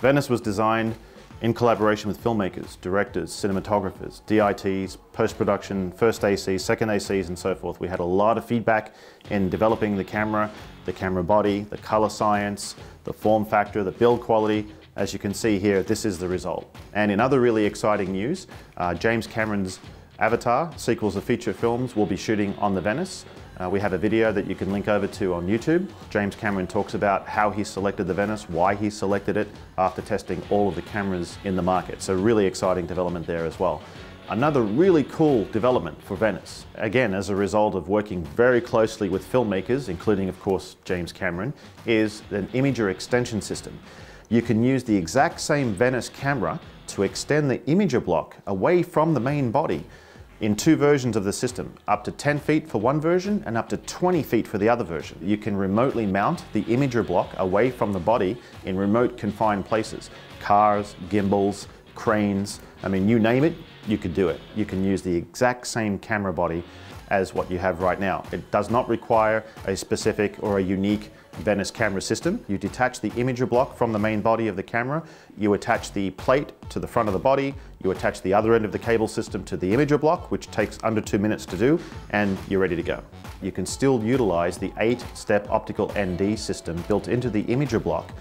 Venice was designed in collaboration with filmmakers, directors, cinematographers, DITs, post-production, first ACs, second ACs and so forth. We had a lot of feedback in developing the camera, the camera body, the color science, the form factor, the build quality. As you can see here, this is the result. And in other really exciting news, uh, James Cameron's Avatar, sequels of feature films, will be shooting on the Venice. Uh, we have a video that you can link over to on YouTube. James Cameron talks about how he selected the Venice, why he selected it after testing all of the cameras in the market. So really exciting development there as well. Another really cool development for Venice, again as a result of working very closely with filmmakers, including of course James Cameron, is an imager extension system. You can use the exact same Venice camera to extend the imager block away from the main body in two versions of the system, up to 10 feet for one version and up to 20 feet for the other version. You can remotely mount the imager block away from the body in remote confined places. Cars, gimbals, cranes, I mean you name it, you could do it. You can use the exact same camera body as what you have right now. It does not require a specific or a unique Venice camera system. You detach the imager block from the main body of the camera, you attach the plate to the front of the body, you attach the other end of the cable system to the imager block, which takes under two minutes to do, and you're ready to go. You can still utilize the eight-step optical ND system built into the imager block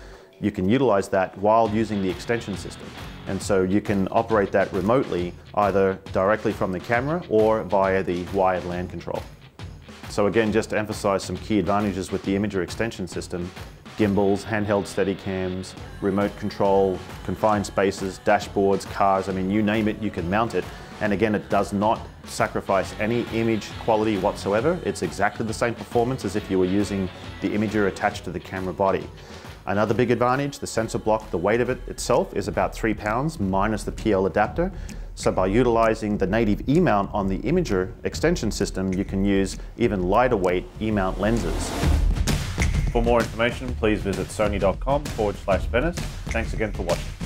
you can utilize that while using the extension system. And so you can operate that remotely either directly from the camera or via the wired LAN control. So again, just to emphasize some key advantages with the imager extension system, gimbals, handheld steadicams, remote control, confined spaces, dashboards, cars, I mean, you name it, you can mount it. And again, it does not sacrifice any image quality whatsoever. It's exactly the same performance as if you were using the imager attached to the camera body. Another big advantage, the sensor block, the weight of it itself is about three pounds minus the PL adapter. So by utilizing the native E-mount on the Imager extension system, you can use even lighter weight E-mount lenses. For more information, please visit sony.com forward slash Venice. Thanks again for watching.